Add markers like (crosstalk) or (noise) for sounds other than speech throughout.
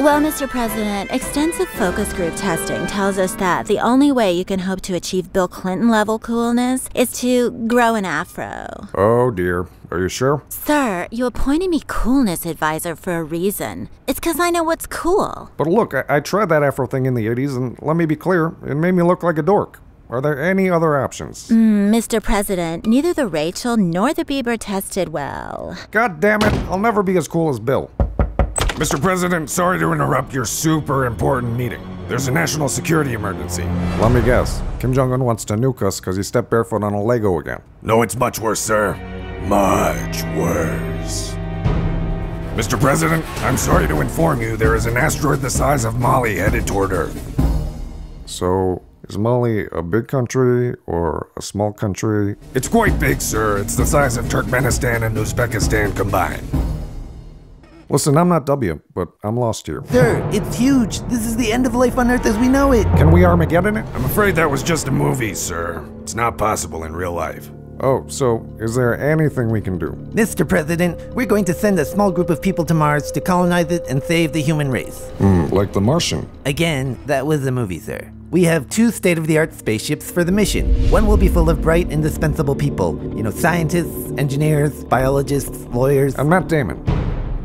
Well, Mr. President, extensive focus group testing tells us that the only way you can hope to achieve Bill Clinton level coolness is to grow an afro. Oh dear. Are you sure? Sir, you appointed me coolness advisor for a reason. It's because I know what's cool. But look, I, I tried that afro thing in the 80s, and let me be clear, it made me look like a dork. Are there any other options? Mm, Mr. President, neither the Rachel nor the Bieber tested well. God damn it, I'll never be as cool as Bill. Mr. President, sorry to interrupt your super important meeting. There's a national security emergency. Let me guess. Kim Jong un wants to nuke us because he stepped barefoot on a Lego again. No, it's much worse, sir. Much worse. Mr. President, I'm sorry to inform you there is an asteroid the size of Mali headed toward Earth. So, is Mali a big country or a small country? It's quite big, sir. It's the size of Turkmenistan and Uzbekistan combined. Listen, I'm not W, but I'm lost here. Sir, it's huge. This is the end of life on Earth as we know it. Can we Armageddon it? I'm afraid that was just a movie, sir. It's not possible in real life. Oh, so is there anything we can do? Mr. President, we're going to send a small group of people to Mars to colonize it and save the human race. Mm, like the Martian. Again, that was a movie, sir. We have two state of the art spaceships for the mission. One will be full of bright, indispensable people. You know, scientists, engineers, biologists, lawyers. I'm Matt Damon.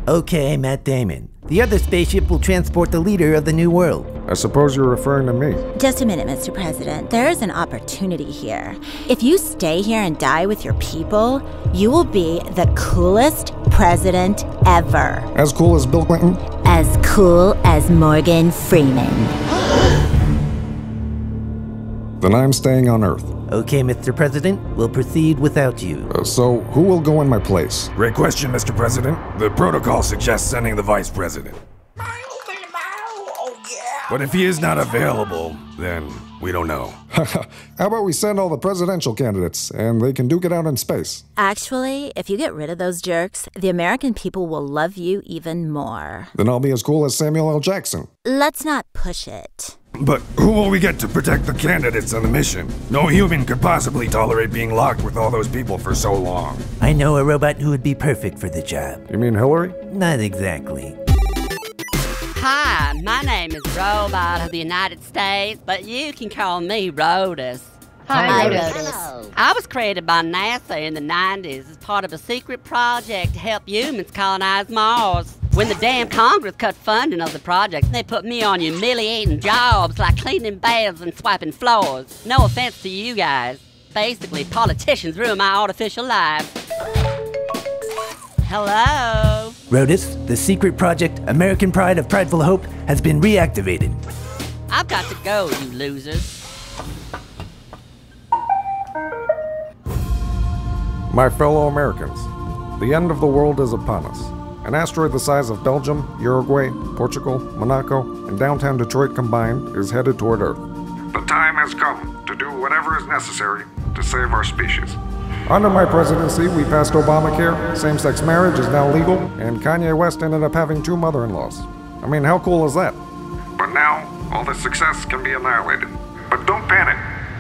Okay, Matt Damon. The other spaceship will transport the leader of the new world. I suppose you're referring to me. Just a minute, Mr. President. There is an opportunity here. If you stay here and die with your people, you will be the coolest president ever. As cool as Bill Clinton? As cool as Morgan Freeman. (gasps) (gasps) (gasps) then I'm staying on Earth. Okay, Mr. President, we'll proceed without you. Uh, so, who will go in my place? Great question, Mr. President. The protocol suggests sending the Vice President. But if he is not available, then we don't know. (laughs) How about we send all the presidential candidates and they can duke it out in space? Actually, if you get rid of those jerks, the American people will love you even more. Then I'll be as cool as Samuel L. Jackson. Let's not push it. But who will we get to protect the candidates on the mission? No human could possibly tolerate being locked with all those people for so long. I know a robot who would be perfect for the job. You mean Hillary? Not exactly. Hi, my name is Robot of the United States, but you can call me Rotus. Hi, Rotus. I was created by NASA in the 90s as part of a secret project to help humans colonize Mars. When the damn Congress cut funding of the project, they put me on humiliating jobs like cleaning baths and swiping floors. No offense to you guys. Basically, politicians ruin my artificial life. Hello? Rotus, the secret project American Pride of Prideful Hope has been reactivated. I've got to go, you losers. My fellow Americans, the end of the world is upon us. An asteroid the size of Belgium, Uruguay, Portugal, Monaco, and downtown Detroit combined is headed toward Earth. The time has come to do whatever is necessary to save our species. Under my presidency, we passed Obamacare, same sex marriage is now legal, and Kanye West ended up having two mother in laws. I mean, how cool is that? But now, all the success can be annihilated. But don't panic.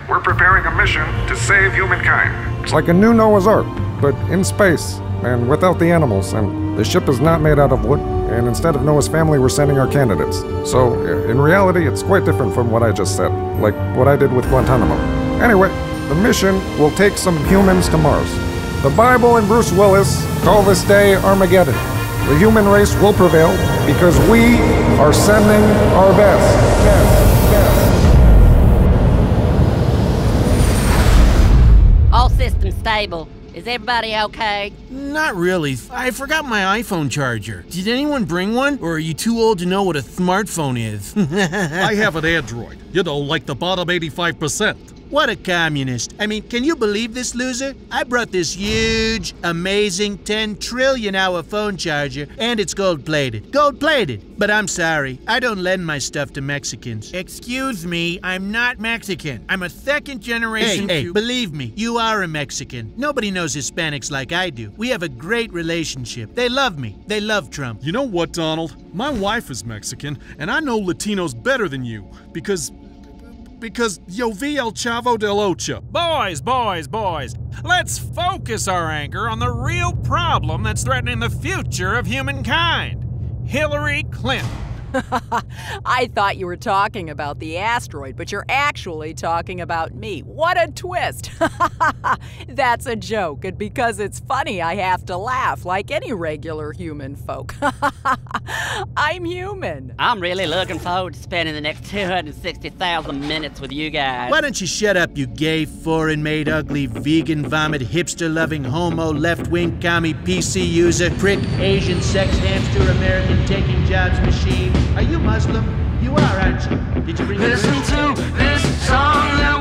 We're preparing a mission to save humankind. It's like a new Noah's Ark, but in space, and without the animals, and the ship is not made out of wood, and instead of Noah's family, we're sending our candidates. So, in reality, it's quite different from what I just said, like what I did with Guantanamo. Anyway, the mission will take some humans to Mars. The Bible and Bruce Willis call this day Armageddon. The human race will prevail because we are sending our best. Yes. All systems stable. Is everybody okay? Not really. I forgot my iPhone charger. Did anyone bring one? Or are you too old to know what a smartphone is? (laughs) I have an Android. You know, like the bottom 85%. What a communist. I mean, can you believe this loser? I brought this huge, amazing 10 trillion hour phone charger, and it's gold plated. Gold plated! But I'm sorry, I don't lend my stuff to Mexicans. Excuse me, I'm not Mexican. I'm a second generation. Hey, hey, believe me, you are a Mexican. Nobody knows Hispanics like I do. We have a great relationship. They love me. They love Trump. You know what, Donald? My wife is Mexican, and I know Latinos better than you because because yo vi el chavo del ocho. Boys, boys, boys, let's focus our anger on the real problem that's threatening the future of humankind Hillary Clinton. I thought you were talking about the asteroid, but you're actually talking about me. What a twist! (laughs) That's a joke, and because it's funny, I have to laugh like any regular human folk. (laughs) I'm human. I'm really looking forward to spending the next 260,000 minutes with you guys. Why don't you shut up, you gay, foreign made, ugly, vegan, vomit, hipster loving, homo, left wing, commie, PC user, prick, Asian, sex hamster, American taking jobs machine? Are you Muslim? You are, aren't you? Did you bring Listen to this song